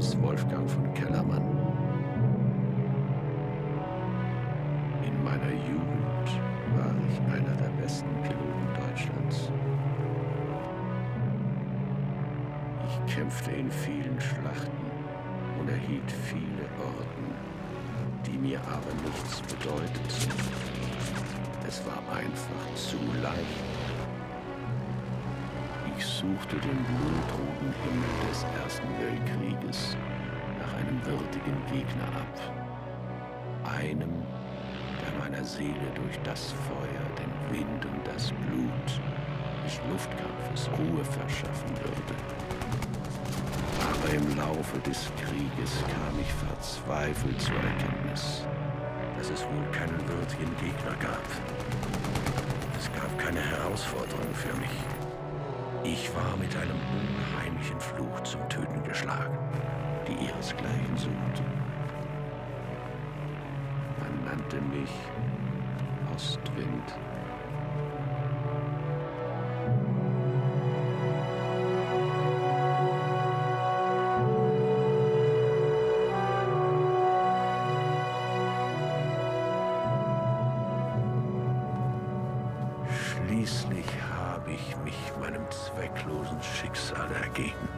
ist Wolfgang von Kellermann. In meiner Jugend war ich einer der besten Piloten Deutschlands. Ich kämpfte in vielen Schlachten und erhielt viele Orden, die mir aber nichts bedeuteten. Es war einfach zu leicht. Ich suchte den blutroten Himmel des Ersten Weltkrieges nach einem würdigen Gegner ab. Einem, der meiner Seele durch das Feuer, den Wind und das Blut des Luftkampfes Ruhe verschaffen würde. Aber im Laufe des Krieges kam ich verzweifelt zur Erkenntnis, dass es wohl keinen würdigen Gegner gab. Es gab keine Herausforderung für mich. Ich war mit einem unheimlichen Fluch zum Töten geschlagen, die ihresgleichen suchte. Man nannte mich Ostwind. Schließlich habe ich mich meinem zwecklosen Schicksal ergeben.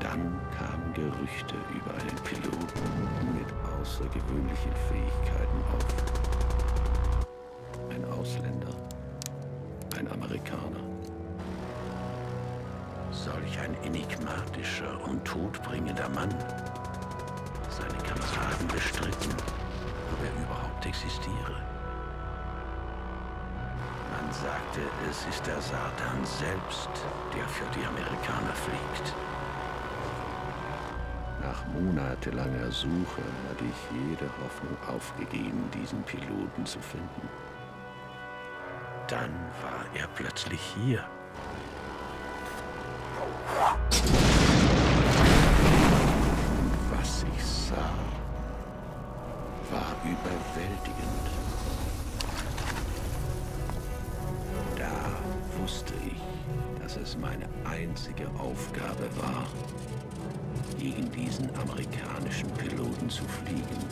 Dann kamen Gerüchte über einen Piloten mit außergewöhnlichen Fähigkeiten auf. Ein Ausländer, ein Amerikaner. Solch ein enigmatischer und todbringender Mann. Seine Kameraden bestritten, ob er überhaupt existiere. Sagte, es ist der Satan selbst, der für die Amerikaner fliegt. Nach monatelanger Suche hatte ich jede Hoffnung aufgegeben, diesen Piloten zu finden. Dann war er plötzlich hier. Was ich sah, war überwältigend. Wusste ich, dass es meine einzige Aufgabe war, gegen diesen amerikanischen Piloten zu fliegen.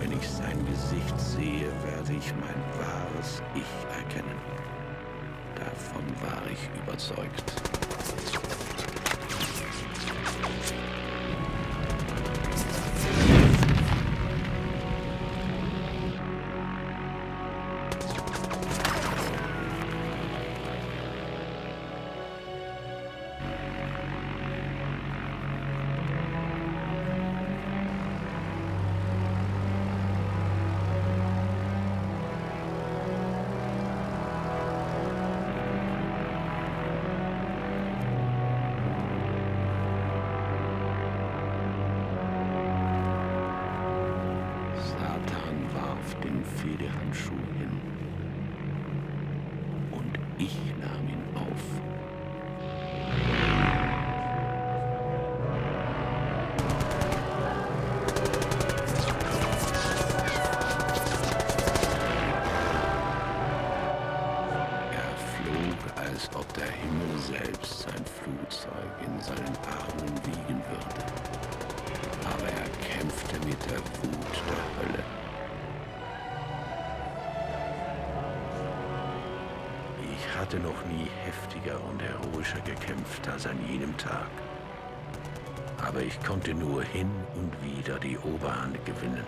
Wenn ich sein Gesicht sehe, werde ich mein wahres Ich erkennen. Davon war ich überzeugt. Fehdehandschuh hin. Und ich nahm ihn auf. Er flog, als ob der Himmel selbst sein Flugzeug in seinen Armen wiegen würde aber er kämpfte mit der Wut der Hölle. Hatte noch nie heftiger und heroischer gekämpft als an jenem Tag. Aber ich konnte nur hin und wieder die Oberhand gewinnen.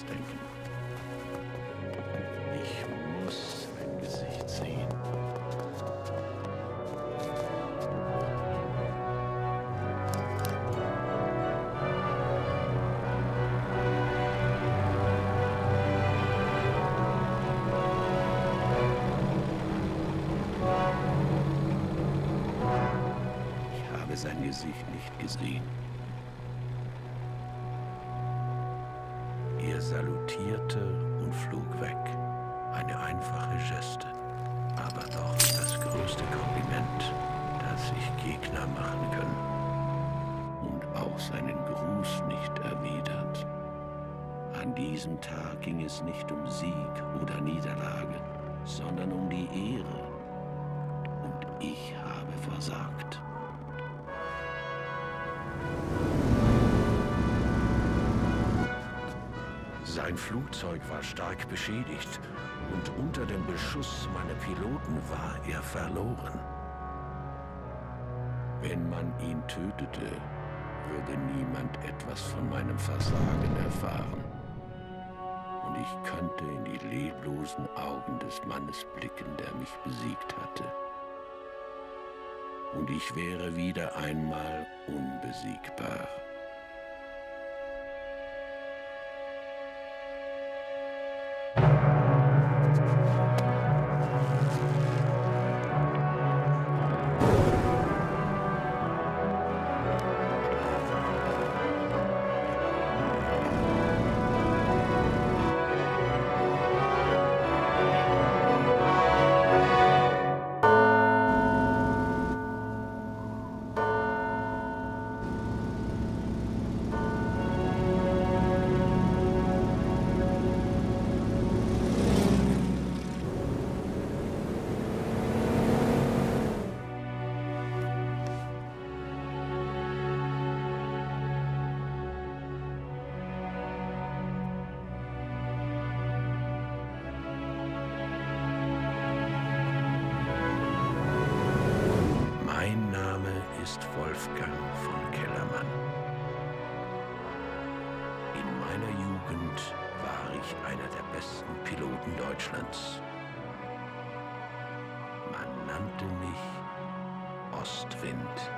An eines denken. Ich muss ein Gesicht sehen. Ich habe sein Gesicht nicht gesehen. Er salutierte und flog weg. Eine einfache Geste, aber doch das größte Kompliment, das sich Gegner machen können. Und auch seinen Gruß nicht erwidert. An diesem Tag ging es nicht um Sieg oder Niederlage, sondern um die Ehre. Und ich habe versagt. Sein Flugzeug war stark beschädigt und unter dem Beschuss meiner Piloten war er verloren. Wenn man ihn tötete, würde niemand etwas von meinem Versagen erfahren. Und ich könnte in die leblosen Augen des Mannes blicken, der mich besiegt hatte. Und ich wäre wieder einmal unbesiegbar. War ich einer der besten Piloten Deutschlands. Man nannte mich Ostwind.